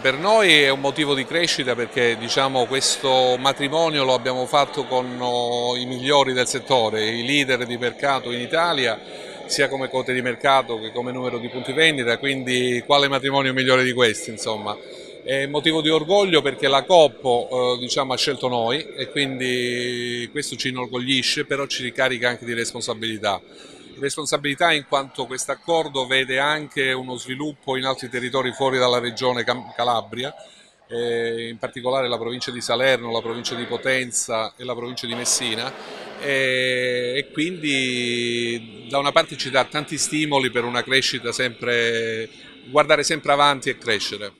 Per noi è un motivo di crescita perché diciamo, questo matrimonio lo abbiamo fatto con oh, i migliori del settore, i leader di mercato in Italia, sia come quote di mercato che come numero di punti vendita, quindi quale matrimonio migliore di questi? Insomma. È motivo di orgoglio perché la Coppo eh, diciamo, ha scelto noi e quindi questo ci inorgoglisce, però ci ricarica anche di responsabilità responsabilità in quanto questo accordo vede anche uno sviluppo in altri territori fuori dalla regione Calabria, eh, in particolare la provincia di Salerno, la provincia di Potenza e la provincia di Messina e, e quindi da una parte ci dà tanti stimoli per una crescita sempre, guardare sempre avanti e crescere.